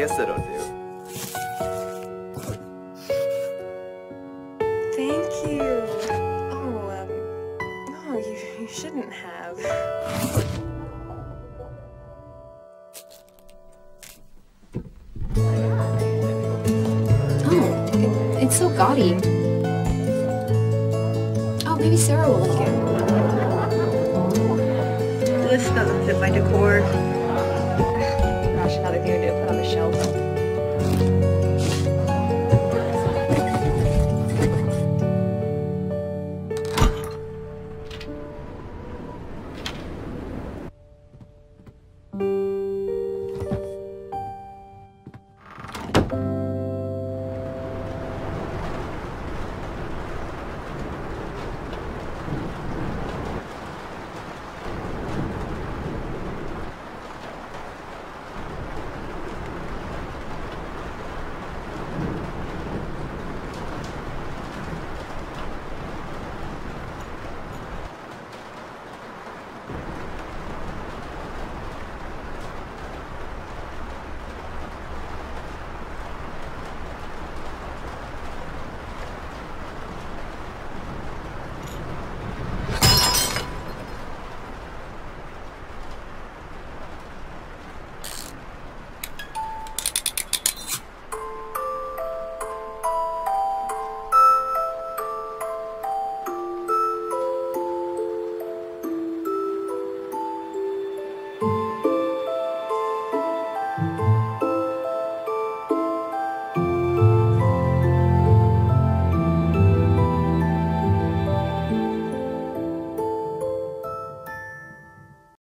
guess that'll do. Thank you. Oh, um, no, you, you shouldn't have. Oh, it's so gaudy. Oh, maybe Sarah will like it. This doesn't fit my decor.